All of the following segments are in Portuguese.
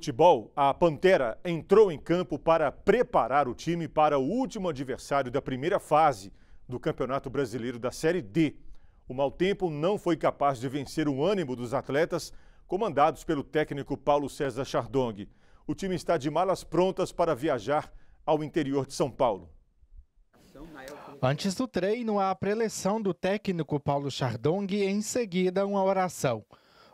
Futebol, a Pantera entrou em campo para preparar o time para o último adversário da primeira fase do Campeonato Brasileiro da Série D. O mau tempo não foi capaz de vencer o ânimo dos atletas, comandados pelo técnico Paulo César Chardong. O time está de malas prontas para viajar ao interior de São Paulo. Antes do treino, a preleção do técnico Paulo Chardong e em seguida uma oração.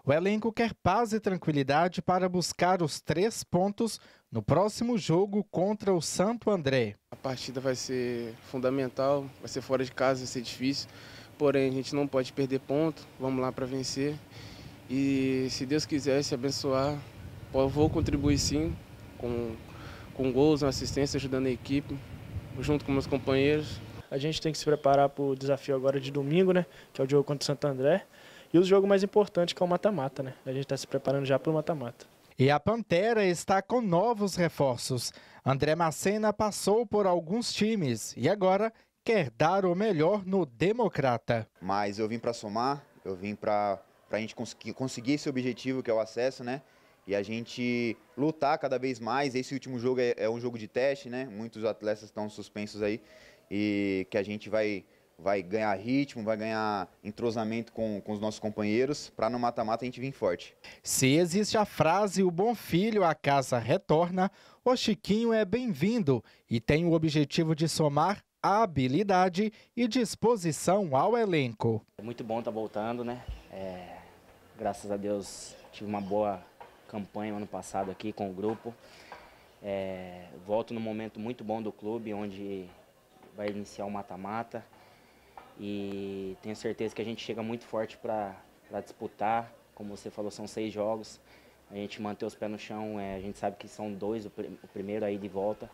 O elenco quer paz e tranquilidade para buscar os três pontos no próximo jogo contra o Santo André. A partida vai ser fundamental, vai ser fora de casa, vai ser difícil, porém a gente não pode perder ponto, vamos lá para vencer. E se Deus quiser se abençoar, eu vou contribuir sim com, com gols, assistência, ajudando a equipe, junto com meus companheiros. A gente tem que se preparar para o desafio agora de domingo, né? Que é o jogo contra o Santo André. E o jogo mais importante, que é o mata-mata, né? A gente está se preparando já para o mata-mata. E a Pantera está com novos reforços. André Macena passou por alguns times e agora quer dar o melhor no Democrata. Mas eu vim para somar, eu vim para a gente conseguir, conseguir esse objetivo que é o acesso, né? E a gente lutar cada vez mais. Esse último jogo é, é um jogo de teste, né? Muitos atletas estão suspensos aí e que a gente vai vai ganhar ritmo, vai ganhar entrosamento com, com os nossos companheiros, para no mata-mata a gente vir forte. Se existe a frase o bom filho a casa retorna, o Chiquinho é bem-vindo e tem o objetivo de somar habilidade e disposição ao elenco. É muito bom estar tá voltando, né? É, graças a Deus tive uma boa campanha ano passado aqui com o grupo. É, volto num momento muito bom do clube, onde vai iniciar o mata-mata e tenho certeza que a gente chega muito forte para disputar. Como você falou, são seis jogos. A gente manter os pés no chão, é, a gente sabe que são dois, o, o primeiro aí de volta.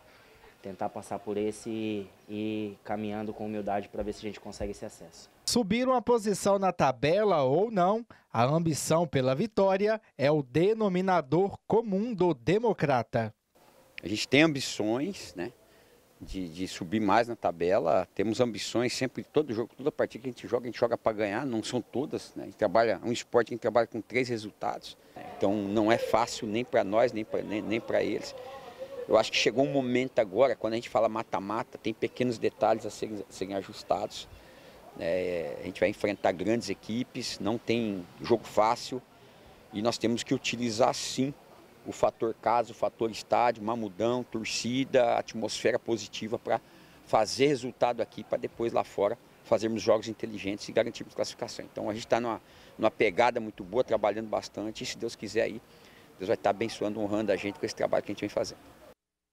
Tentar passar por esse e ir caminhando com humildade para ver se a gente consegue esse acesso. Subir uma posição na tabela ou não, a ambição pela vitória é o denominador comum do democrata. A gente tem ambições, né? De, de, subir mais na tabela. Temos ambições sempre, todo jogo, toda partida que a gente joga, a gente joga para ganhar, não são todas. Né? A gente trabalha, um esporte que a gente trabalha com três resultados. Então não é fácil nem para nós, nem para nem, nem eles. Eu acho que chegou um momento agora, quando a gente fala mata-mata, tem pequenos detalhes a serem, a serem ajustados. É, a gente vai enfrentar grandes equipes, não tem jogo fácil e nós temos que utilizar sim o fator casa, o fator estádio, mamudão, torcida, atmosfera positiva para fazer resultado aqui, para depois lá fora fazermos jogos inteligentes e garantirmos classificação. Então a gente está numa, numa pegada muito boa, trabalhando bastante e se Deus quiser aí, Deus vai estar tá abençoando, honrando a gente com esse trabalho que a gente vem fazendo.